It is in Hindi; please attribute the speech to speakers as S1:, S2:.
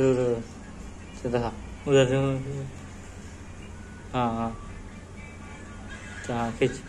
S1: उधर सीधा उधर से हाँ हाँ। हाँ खींच